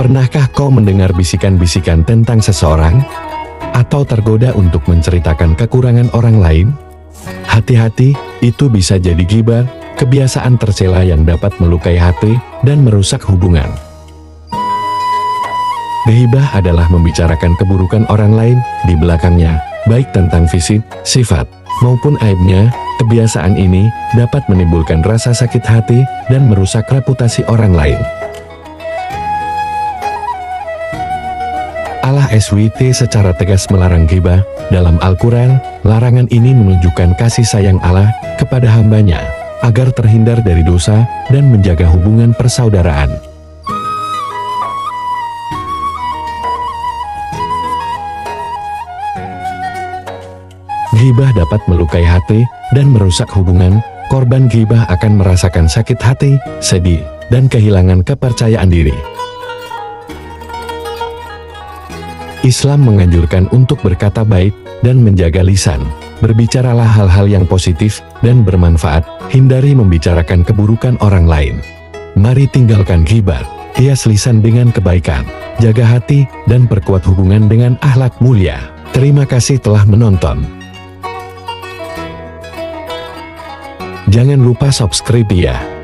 Pernahkah kau mendengar bisikan-bisikan tentang seseorang? Atau tergoda untuk menceritakan kekurangan orang lain? Hati-hati, itu bisa jadi gibah, kebiasaan tercela yang dapat melukai hati dan merusak hubungan. Gibah adalah membicarakan keburukan orang lain di belakangnya, baik tentang fisik, sifat, maupun aibnya. Kebiasaan ini dapat menimbulkan rasa sakit hati dan merusak reputasi orang lain. SWT secara tegas melarang ghibah. Dalam Al-Quran, larangan ini menunjukkan kasih sayang Allah kepada hambanya, agar terhindar dari dosa dan menjaga hubungan persaudaraan. Ghibah dapat melukai hati dan merusak hubungan, korban ghibah akan merasakan sakit hati, sedih, dan kehilangan kepercayaan diri. Islam menganjurkan untuk berkata baik dan menjaga lisan. Berbicaralah hal-hal yang positif dan bermanfaat, hindari membicarakan keburukan orang lain. Mari tinggalkan ghibah, hias lisan dengan kebaikan, jaga hati, dan perkuat hubungan dengan akhlak mulia. Terima kasih telah menonton. Jangan lupa subscribe ya.